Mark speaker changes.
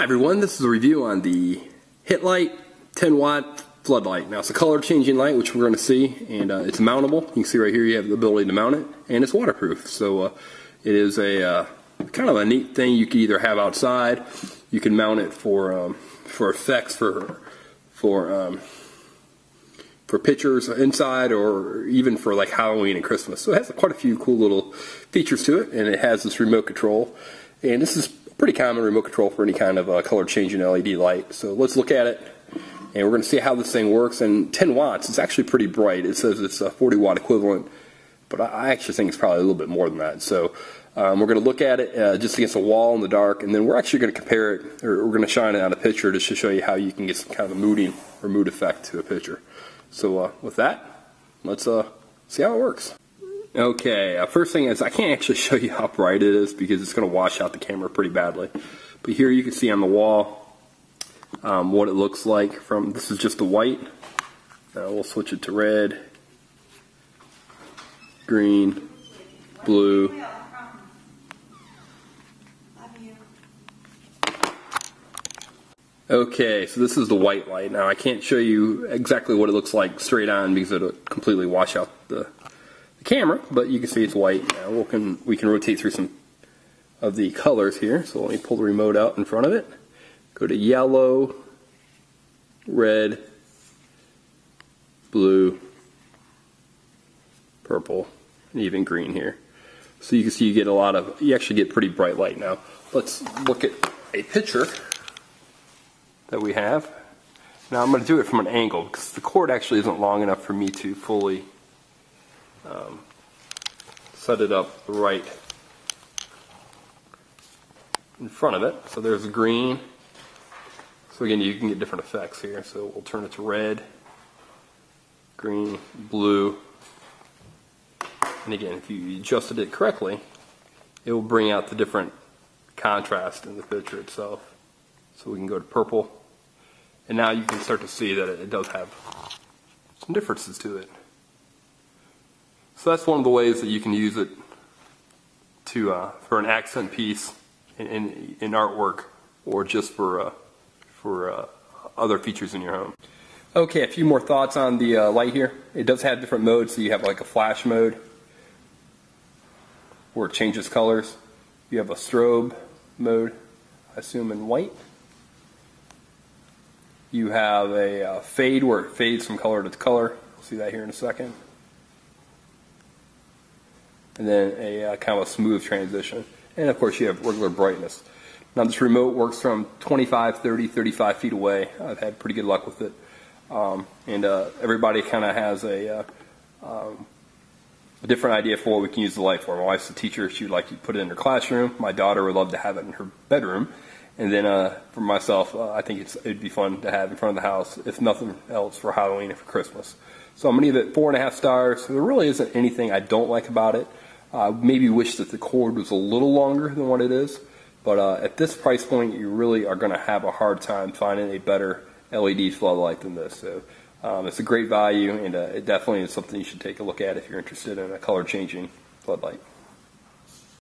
Speaker 1: Hi everyone, this is a review on the Hittite 10 watt floodlight. Now it's a color changing light which we're going to see and uh, it's mountable. You can see right here you have the ability to mount it and it's waterproof. So uh, it is a uh, kind of a neat thing you can either have outside, you can mount it for um, for effects for for um, for pictures inside or even for like Halloween and Christmas. So it has quite a few cool little features to it and it has this remote control and this is pretty common remote control for any kind of uh, color changing LED light. So let's look at it and we're going to see how this thing works. And 10 watts, it's actually pretty bright. It says it's a 40 watt equivalent, but I actually think it's probably a little bit more than that. So um, we're going to look at it uh, just against a wall in the dark, and then we're actually going to compare it, or we're going to shine it on a picture just to show you how you can get some kind of a mooding or mood effect to a picture. So uh, with that, let's uh, see how it works. Okay, uh, first thing is I can't actually show you how bright it is because it's going to wash out the camera pretty badly. But here you can see on the wall um, what it looks like from, this is just the white. Now we'll switch it to red, green, blue. Okay, so this is the white light. Now I can't show you exactly what it looks like straight on because it'll completely wash out the the camera, but you can see it's white. Now we can, we can rotate through some of the colors here. So let me pull the remote out in front of it. Go to yellow, red, blue, purple, and even green here. So you can see you get a lot of, you actually get pretty bright light now. Let's look at a picture that we have. Now I'm going to do it from an angle because the cord actually isn't long enough for me to fully um, set it up right in front of it. So there's green. So again, you can get different effects here. So we'll turn it to red, green, blue. And again, if you adjusted it correctly, it will bring out the different contrast in the picture itself. So we can go to purple. And now you can start to see that it does have some differences to it. So that's one of the ways that you can use it to uh, for an accent piece in, in, in, artwork or just for uh, for uh, other features in your home. Okay, a few more thoughts on the uh, light here. It does have different modes, so you have like a flash mode where it changes colors. You have a strobe mode, I assume in white. You have a uh, fade where it fades from color to color. We'll see that here in a second and then a uh, kind of a smooth transition. And of course you have regular brightness. Now this remote works from 25, 30, 35 feet away. I've had pretty good luck with it. Um, and uh, everybody kind of has a, uh, um, a different idea for what we can use the light for. My wife's a teacher. She would like to put it in her classroom. My daughter would love to have it in her bedroom. And then uh, for myself, uh, I think it'd be fun to have in front of the house, if nothing else, for Halloween and for Christmas. So I'm going to give it four and a half stars. There really isn't anything I don't like about it. Uh, maybe wish that the cord was a little longer than what it is, but uh, at this price point, you really are going to have a hard time finding a better LED floodlight than this. So um, it's a great value, and uh, it definitely is something you should take a look at if you're interested in a color changing floodlight.